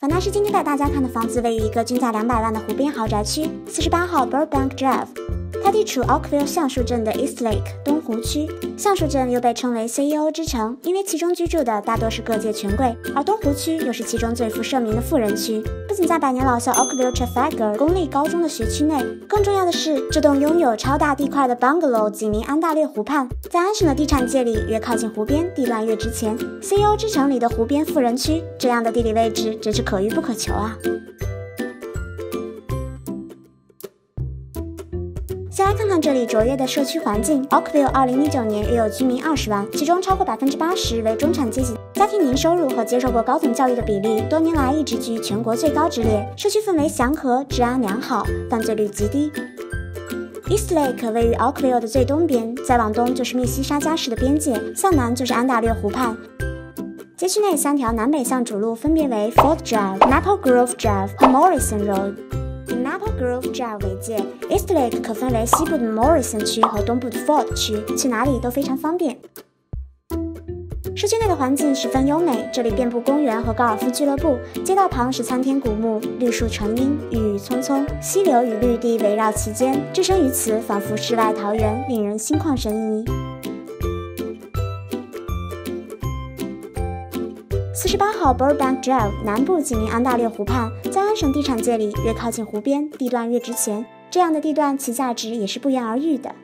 樊大师今天带大家看的房子，位于一个均价两百万的湖边豪宅区，四十八号 Burbank Drive。它地处 Oakville 橡树镇的 East Lake 东湖区，橡树镇又被称为 CEO 之城，因为其中居住的大多是各界权贵，而东湖区又是其中最负盛名的富人区。不仅在百年老校 Oakville Trafalgar 公立高中的学区内，更重要的是，这栋拥有超大地块的 bungalow 紧邻安大略湖畔，在安省的地产界里，越靠近湖边，地段越值钱。CEO 之城里的湖边富人区，这样的地理位置真是可遇不可求啊！先来看看这里卓越的社区环境。Oakville 2019年约有居民二十万，其中超过百分之八十为中产阶级，家庭年收入和接受过高等教育的比例多年来一直居全国最高之列。社区氛围祥和，治安良好，犯罪率极低。East Lake 位于 Oakville 的最东边，再往东就是密西沙加市的边界，向南就是安大略湖畔。街区内三条南北向主路分别为 Fort Drive、Maple Grove Drive 和 Morrison Road。Maple Grove Drive 为界，East Lake 可分为西部的 Morrison 区和东部的 Ford 区，去哪里都非常方便。社区内的环境十分优美，这里遍布公园和高尔夫俱乐部，街道旁是参天古木，绿树成荫，郁郁葱葱，溪流与绿地围绕其间，置身于此，仿佛世外桃源，令人心旷神怡。四十八号 Burbank Drive 南部紧邻安大略湖畔，在安省地产界里，越靠近湖边，地段越值钱。这样的地段，其价值也是不言而喻的。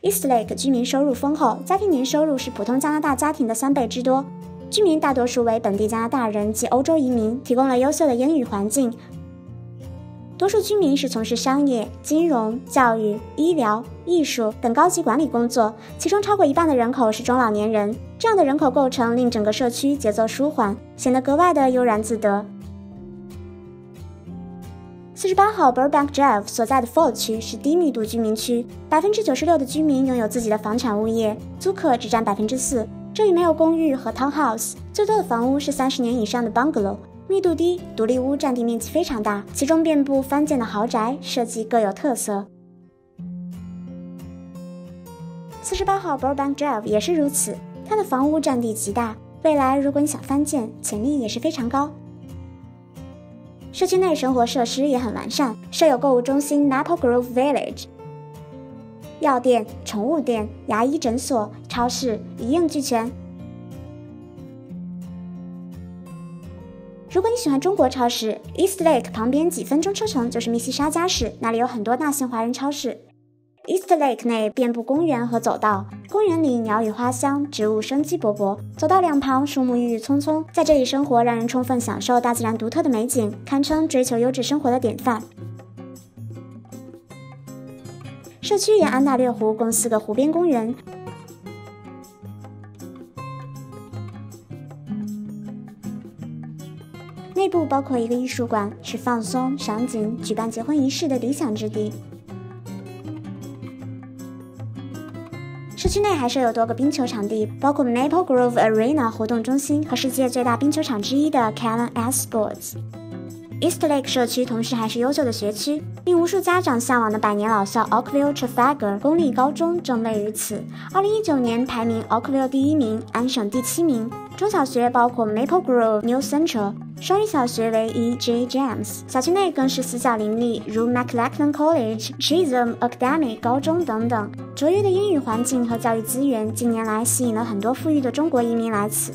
East Lake 居民收入丰厚，家庭年收入是普通加拿大家庭的三倍之多。居民大多数为本地加拿大人及欧洲移民，提供了优秀的英语环境。多数居民是从事商业、金融、教育、医疗、艺术等高级管理工作，其中超过一半的人口是中老年人。这样的人口构成令整个社区节奏舒缓，显得格外的悠然自得。四十八号 Burbank Drive 所在的 Fort 区是低密度居民区，百分之九十六的居民拥有自己的房产物业，租客只占百分之四。这里没有公寓和 townhouse，最多的房屋是三十年以上的 bungalow。密度低，独立屋占地面积非常大，其中遍布翻建的豪宅，设计各有特色。四十八号 Burbank Drive 也是如此，它的房屋占地极大，未来如果你想翻建，潜力也是非常高。社区内生活设施也很完善，设有购物中心 Maple Grove Village，药店、宠物店、牙医诊所、超市一应俱全。如果你喜欢中国超市，East Lake 旁边几分钟车程就是密西沙加市，那里有很多大型华人超市。East Lake 内遍布公园和走道，公园里鸟语花香，植物生机勃勃；走道两旁树木郁郁葱葱，在这里生活让人充分享受大自然独特的美景，堪称追求优质生活的典范。社区沿安大略湖共四个湖边公园。内部包括一个艺术馆，是放松、赏景、举办结婚仪式的理想之地。区内还设有多个冰球场地，包括 Maple Grove Arena 活动中心和世界最大冰球场之一的 Callan S Sports。East Lake 社区同时还是优秀的学区，令无数家长向往的百年老校 Oakville Trafalgar 公立高中正位于此。2019年排名 Oakville 第一名，安省第七名。中小学包括 Maple Grove New Central，双语小学为 E J James。小区内更是私校林立，如 McLachlan College、Chisholm Academy 高中等等。卓越的英语环境和教育资源，近年来吸引了很多富裕的中国移民来此。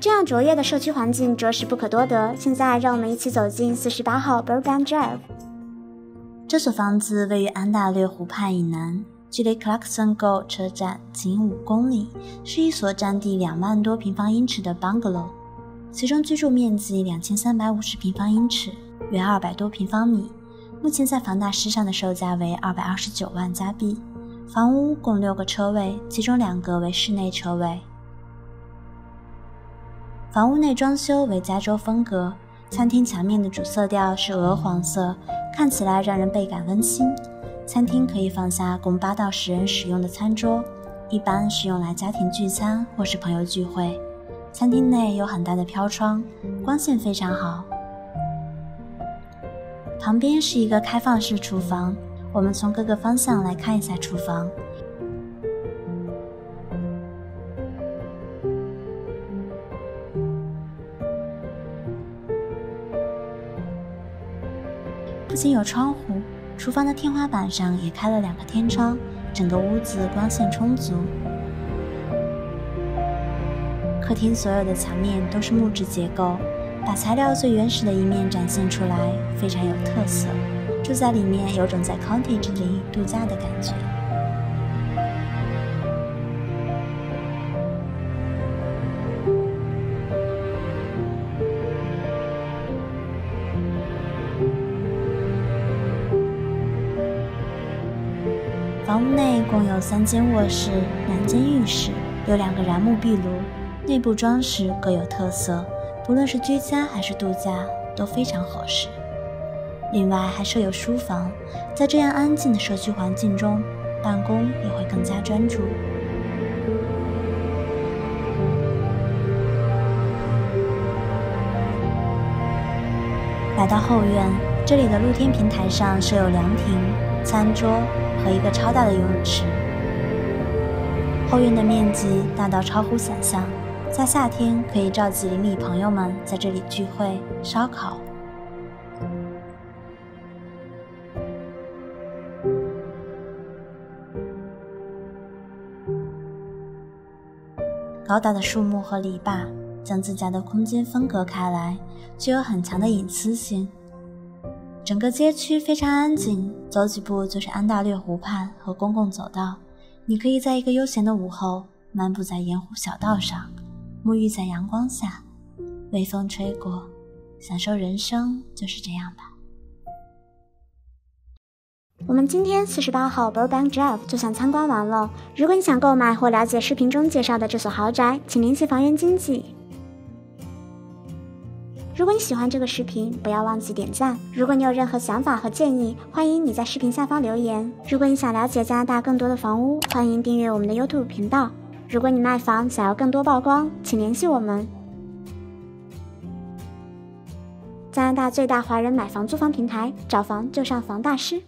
这样卓越的社区环境着实不可多得。现在，让我们一起走进四十八号 Burbank Drive。这所房子位于安大略湖畔以南，距离 Clarkson Go 车站仅五公里，是一所占地两万多平方英尺的 bungalow，其中居住面积两千三百五十平方英尺，约二百多平方米。目前在房大师上的售价为二百二十九万加币。房屋共六个车位，其中两个为室内车位。房屋内装修为加州风格，餐厅墙面的主色调是鹅黄色，看起来让人倍感温馨。餐厅可以放下共八到十人使用的餐桌一般是用来家庭聚餐或是朋友聚会。餐厅内有很大的飘窗光线非常好。旁边是一个开放式厨房我们从各个方向来看一下厨房。不仅有窗户厨房的天花板上也开了两个天窗，整个屋子光线充足。客厅所有的墙面都是木质结构，把材料最原始的一面展现出来，非常有特色。住在里面有种在 cottage 里度假的感觉。房屋内共有三间卧室、两间浴室，有两个燃木壁炉，内部装饰各有特色，不论是居家还是度假都非常合适。另外还设有书房，在这样安静的社区环境中，办公也会更加专注。来到后院，这里的露天平台上设有凉亭、餐桌。和一个超大的游泳池，后院的面积大到超乎想象，在夏天可以召集邻里朋友们在这里聚会、烧烤。高大的树木和篱笆将自家的空间分隔开来，具有很强的隐私性。整个街区非常安静，走几步就是安大略湖畔和公共走道。你可以在一个悠闲的午后，漫步在沿湖小道上，沐浴在阳光下，微风吹过，享受人生就是这样吧。我们今天四十八号 Burbank Drive 就想参观完了。如果你想购买或了解视频中介绍的这所豪宅，请联系房源经纪。如果你喜欢这个视频，不要忘记点赞。如果你有任何想法和建议，欢迎你在视频下方留言。如果你想了解加拿大更多的房屋，欢迎订阅我们的 YouTube 频道。如果你卖房想要更多曝光，请联系我们。加拿大最大华人买房租房平台，找房就上房大师。